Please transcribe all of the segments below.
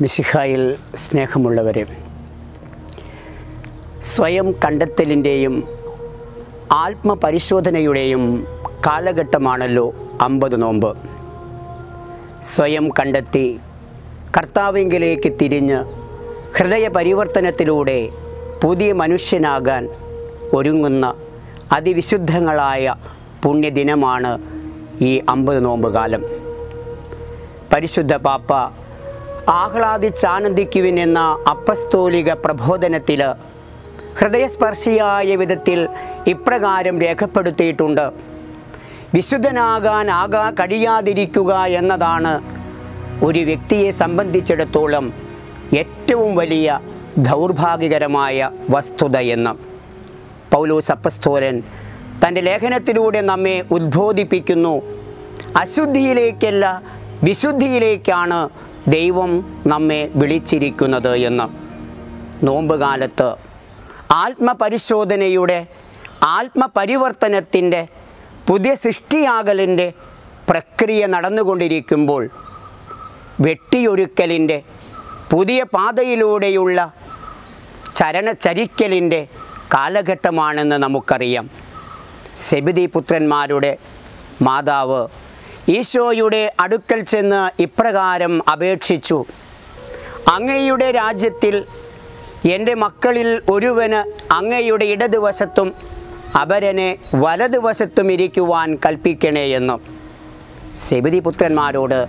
മിശിഹായിൽ സ്നേഹമുള്ളവരെ സ്വയം കണ്ടെത്തലിന്റെയും ആത്മപരിശോധനയുടെയും കാലഘട്ടമാണല്ലോ അമ്പത് നോമ്പ്. സ്വയം കണ്ടെത്തി കർത്താവിങ്കിലേക്ക് തിരിഞ്ഞ് ഹൃദയപരിവർത്തനത്തിലൂടെ പുതിയ മനുഷ്യനാകാൻ ഒരുങ്ങുന്ന അതിവിശുദ്ധങ്ങളായ പുണ്യദിനമാണ് ഈ അമ്പത് നോമ്പ് കാലം. പരിശുദ്ധ പാപ്പ ആഹ്ലാദിച്ചാനന്ദിക്കുവിൻ എന്ന അപ്പസ്തോലിക പ്രബോധനത്തിൽ ഹൃദയസ്പർശിയായ വിധത്തിൽ ഇപ്രകാരം രേഖപ്പെടുത്തിയിട്ടുണ്ട്. വിശുദ്ധനാകാൻ ആകാ കഴിയാതിരിക്കുക എന്നതാണ് ഒരു വ്യക്തിയെ സംബന്ധിച്ചിടത്തോളം ഏറ്റവും വലിയ ദൗർഭാഗ്യകരമായ വസ്തുത എന്ന്. പൗലോസ് അപ്പസ്തോലൻ തന്റെ ലേഖനത്തിലൂടെ നമ്മെ ഉദ്ബോധിപ്പിക്കുന്നു അശുദ്ധിയിലേക്കല്ല വിശുദ്ധിയിലേക്കാണ് ദൈവം നമ്മെ വിളിച്ചിരിക്കുന്നത് എന്ന്. നോമ്പുകാലത്ത് ആത്മപരിശോധനയുടെ ആത്മപരിവർത്തനത്തിന്റെ പുതിയ സൃഷ്ടിയാകലിന്റെ പ്രക്രിയ നടന്നുകൊണ്ടിരിക്കുമ്പോൾ വെട്ടിയൊരുക്കലിന്റെ പുതിയ പാതയിലൂടെയുള്ള ചരണചരിക്കലിന്റെ കാലഘട്ടമാണെന്ന് നമുക്കറിയാം. സെബിതി പുത്രന്മാരുടെ മാതാവ് ഈശോയുടെ അടുക്കൽ ചെന്ന് ഇപ്രകാരം അപേക്ഷിച്ചു. അങ്ങയുടെ രാജ്യത്തിൽ എന്റെ മക്കളിൽ ഒരുവന് അങ്ങയുടെ ഇടതുവശത്തും അപരനെ വലതുവശത്തും ഇരിക്കുവാൻ കൽപ്പിക്കണേ എന്ന്. സെബിതി പുത്രന്മാരോട്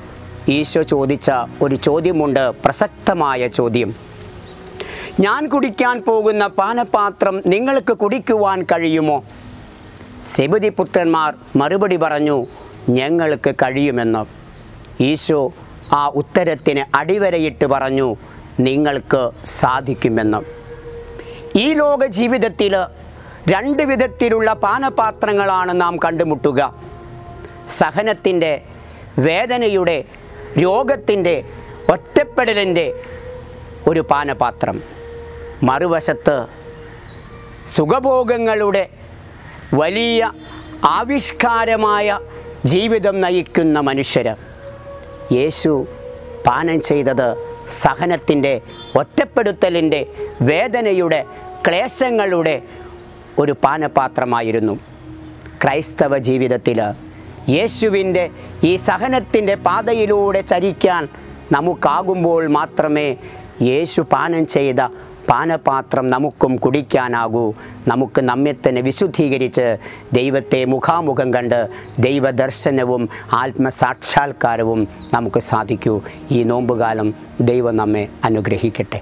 ഈശോ ചോദിച്ച ഒരു ചോദ്യമുണ്ട് പ്രസക്തമായ ചോദ്യം. ഞാൻ കുടിക്കാൻ പോകുന്ന പാനപാത്രം നിങ്ങൾക്ക് കുടിക്കുവാൻ കഴിയുമോ? സെബുതി പുത്രന്മാർ മറുപടി പറഞ്ഞു ഞങ്ങൾക്ക് കഴിയുമെന്ന് ഈശോ ആ ഉത്തരത്തിന് അടിവരയിട്ട് പറഞ്ഞു നിങ്ങൾക്ക് സാധിക്കുമെന്ന്. ഈ ലോക ജീവിതത്തിൽ രണ്ട് വിധത്തിലുള്ള പാനപാത്രങ്ങളാണ് നാം കണ്ടുമുട്ടുക. സഹനത്തിന്റെ വേദനയുടെ രോഗത്തിന്റെ ഒറ്റപ്പെടലിന്റെ ഒരു പാനപാത്രം. മറുവശത്ത് സുഖഭോഗങ്ങളുടെ വലിയ ആവിഷ്കാരമായ ജീവിതം നയിക്കുന്ന മനുഷ്യർ യേശു പാനം ചെയ്തത് സഹനത്തിന്റെ ഒറ്റപ്പെടുത്തലിന്റെ വേദനയുടെ ക്ലേശങ്ങളുടെ ഒരു പാനപാത്രമായിരുന്നു. ക്രൈസ്തവ ജീവിതത്തിൽ യേശുവിന്റെ ഈ സഹനത്തിന്റെ പാതയിലൂടെ ചരിക്കാൻ നമുക്കാകുമ്പോൾ മാത്രമേ യേശു പാനം ചെയ്ത പാനപാത്രം നമുക്കും കുടിക്കാനാകൂ. നമുക്ക് നമ്മെ തന്നെ വിശുദ്ധീകരിച്ച് ദൈവത്തെ മുഖാമുഖം കണ്ട് ദൈവദർശനവും ആത്മസാക്ഷാത്കാരവും നമുക്ക് സാധിക്കൂ. ഈ നോമ്പുകാലം ദൈവം നമ്മെ അനുഗ്രഹിക്കട്ടെ.